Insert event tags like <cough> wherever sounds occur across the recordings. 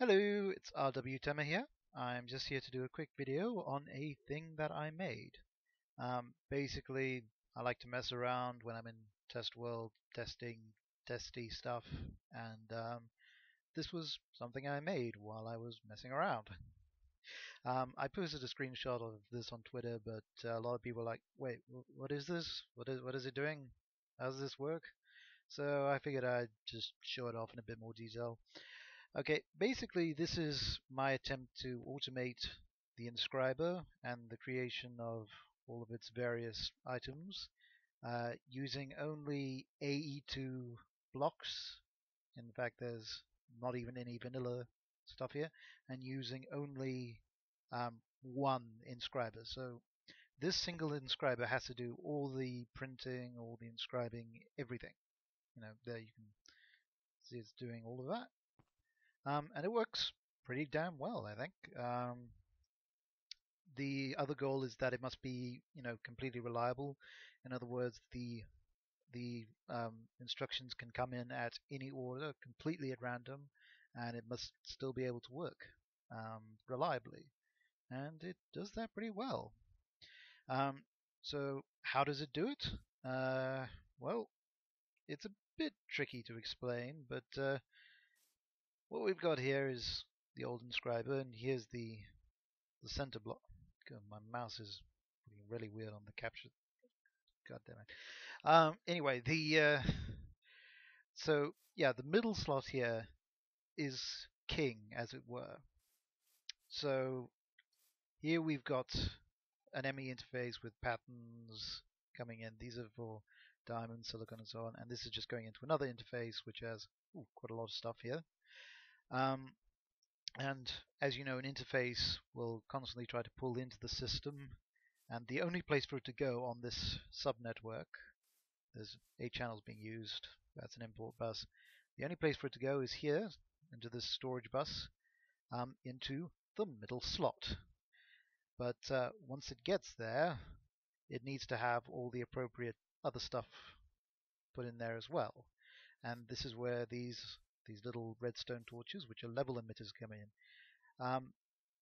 Hello, it's RW Tema here. I'm just here to do a quick video on a thing that I made. Um, basically, I like to mess around when I'm in test world testing testy stuff, and um, this was something I made while I was messing around. <laughs> Um, I posted a screenshot of this on Twitter, but uh, a lot of people were like, "Wait, what is this? What is what is it doing? How does this work?" So I figured I'd just show it off in a bit more detail. Okay, basically this is my attempt to automate the inscriber and the creation of all of its various items uh, using only AE2 blocks. In fact, there's not even any vanilla stuff here, and using only um, one inscriber. So this single inscriber has to do all the printing, all the inscribing, everything. You know, there you can see it's doing all of that. Um, and it works pretty damn well, I think. Um, the other goal is that it must be, you know, completely reliable. In other words, the the um, instructions can come in at any order, completely at random, and it must still be able to work um, reliably. And it does that pretty well. Um, so how does it do it? Uh, well, it's a bit tricky to explain, but uh, what we've got here is the old inscriber, and here's the the center block. God, my mouse is really weird on the capture. God damn it. Um, anyway, the uh, so yeah, the middle slot here is king, as it were. So here we've got an ME interface with patterns coming in. These are for diamond, silicon, and so on. And this is just going into another interface, which has ooh, quite a lot of stuff here. Um, and as you know, an interface will constantly try to pull into the system, and the only place for it to go on this subnetwork, there's eight channels being used, that's an import bus. The only place for it to go is here, into this storage bus, um, into the middle slot. But uh, once it gets there, it needs to have all the appropriate other stuff put in there as well. And this is where these these little redstone torches, which are level emitters, come in. Um,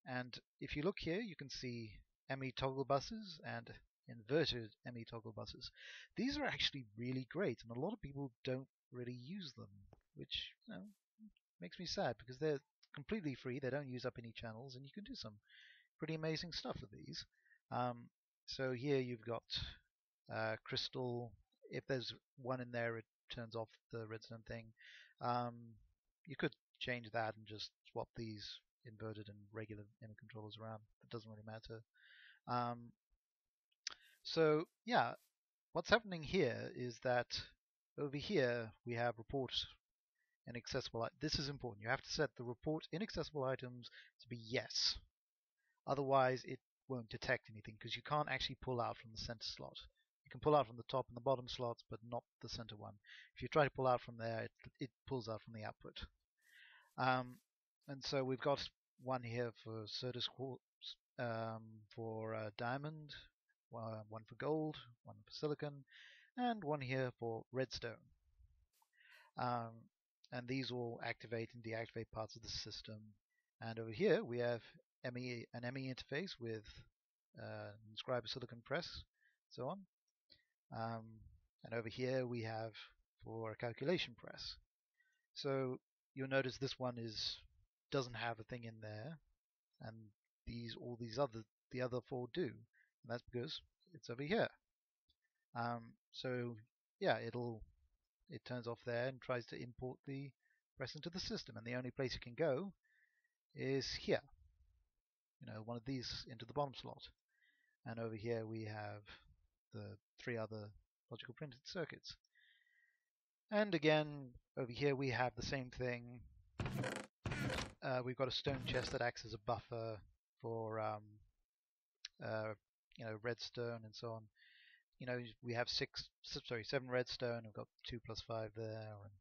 and if you look here, you can see ME toggle buses and inverted ME toggle buses. These are actually really great, and a lot of people don't really use them, which you know makes me sad because they're completely free. They don't use up any channels, and you can do some pretty amazing stuff with these. Um, so here you've got uh, crystal. If there's one in there, it turns off the redstone thing. Um, you could change that and just swap these inverted and regular ME controllers around. It doesn't really matter. Um, so yeah, what's happening here is that over here we have report inaccessible. This is important. You have to set the report inaccessible items to be yes. Otherwise, it won't detect anything because you can't actually pull out from the center slot can pull out from the top and the bottom slots, but not the center one. If you try to pull out from there, it, it pulls out from the output. Um, and so we've got one here for Certus quartz, um, for uh, diamond, one for gold, one for silicon, and one here for redstone. Um, and these all activate and deactivate parts of the system. And over here we have ME, an ME interface with uh, inscriber silicon press, so on. Um, and over here we have for a calculation press. So you'll notice this one is doesn't have a thing in there, and these all these other the other four do, and that's because it's over here. Um, so yeah, it'll it turns off there and tries to import the press into the system, and the only place it can go is here. You know, one of these into the bottom slot, and over here we have the three other logical printed circuits. And again, over here we have the same thing. Uh, we've got a stone chest that acts as a buffer for um, uh, you know redstone and so on. You know we have six, sorry, seven redstone. We've got two plus five there, and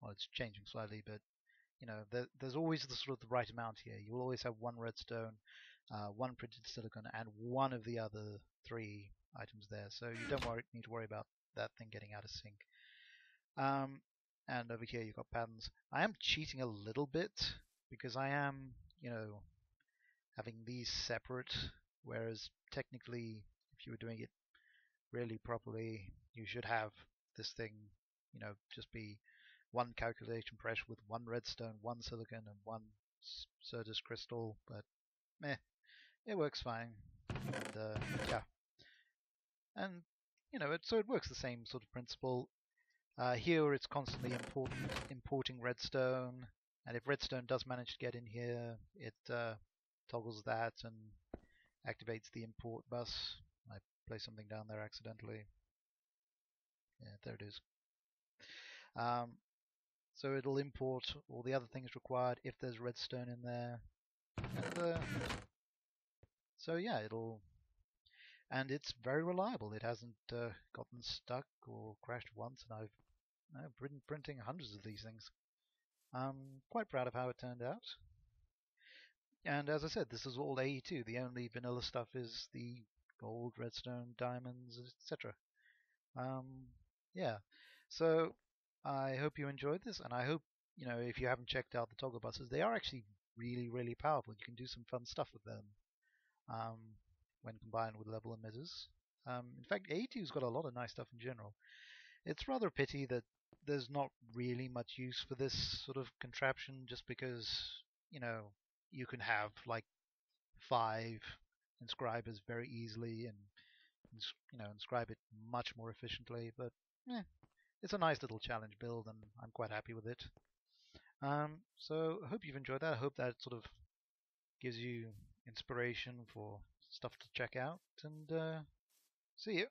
well, it's changing slightly, but you know there, there's always the sort of the right amount here. You will always have one redstone, uh, one printed silicon, and one of the other three items there. So you don't worry, need to worry about that thing getting out of sync. Um, and over here you've got patterns. I am cheating a little bit because I am, you know, having these separate, whereas technically, if you were doing it really properly, you should have this thing, you know, just be one calculation pressure with one redstone, one silicon, and one Certus crystal, but meh, it works fine. And, uh, yeah. And, you know, it, so it works the same sort of principle. Uh, here it's constantly important, importing redstone, and if redstone does manage to get in here, it uh, toggles that and activates the import bus. I placed something down there accidentally. Yeah, there it is. Um, so it'll import all the other things required if there's redstone in there. And, uh, so yeah, it'll and it's very reliable. It hasn't uh, gotten stuck or crashed once, and I've, I've been printing hundreds of these things. I'm quite proud of how it turned out. And as I said, this is all AE2. The only vanilla stuff is the gold, redstone, diamonds, etc. Um, yeah. So I hope you enjoyed this, and I hope you know if you haven't checked out the toggle buses, they are actually really, really powerful. You can do some fun stuff with them um, when combined with level emitters. Um, in fact, AE2's got a lot of nice stuff in general. It's rather a pity that there's not really much use for this sort of contraption, just because you know you can have like five inscribers very easily and you know inscribe it much more efficiently. But eh, it's a nice little challenge build, and I'm quite happy with it. Um, so I hope you've enjoyed that. I hope that sort of gives you inspiration for stuff to check out, and uh, see you.